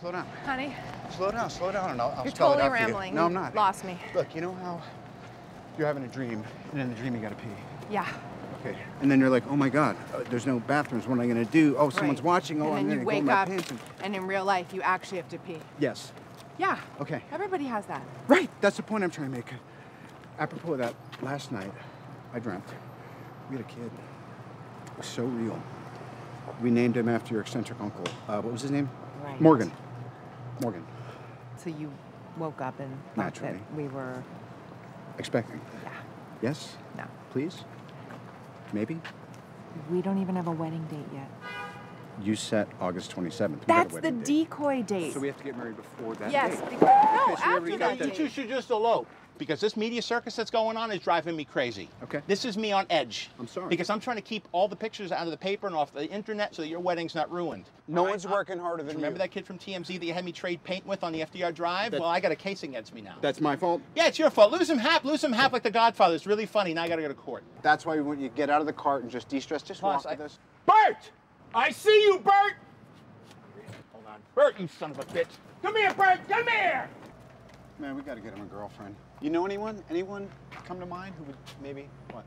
slow down. Honey, Slow down, slow down, and I'll, I'll you're spell totally it out for you. rambling. No, I'm not. Lost me. Look, you know how you're having a dream, and in the dream you gotta pee. Yeah. Okay. And then you're like, oh my God, uh, there's no bathrooms. What am I gonna do? Oh, someone's Right. watching. Oh, and I'm then gonna you go wake in my up, pants. And... and in real life, you actually have to pee. Yes. Yeah. Okay. Everybody has that. Right. That's the point I'm trying to make. Apropos of that, last night I dreamt we had a kid. It was so real. We named him after your eccentric uncle. Uh, what was his name? Right. Morgan. Morgan. So you woke up and thought Naturally. that we were. Expecting. Yeah. Yes? No. Please? Maybe? We don't even have a wedding date yet. You set August 27th. We That's the date. decoy date. So we have to get married before that yes. date. Because, no, so after that that. You should just elope because this media circus that's going on is driving me crazy. Okay. This is me on edge. I'm sorry. Because I'm trying to keep all the pictures out of the paper and off the internet so that your wedding's not ruined. No All right? one's Uh, working harder than you. Remember you. that kid from TMZ that you had me trade paint with on the FDR Drive? That- well, I got a case against me now. That's my fault. yeah, it's your fault. Lose him half, lose him half like the Godfather. It's really funny. Now I got to go to court. That's why when you get out of the cart and just de-stress, just Plus, walk I- with us. Bert! I see you, Bert! Hold on. Bert, you son of a bitch. Come here, Bert! Come here! Man, we gotta get him a girlfriend. You know anyone? Anyone come to mind who would maybe what?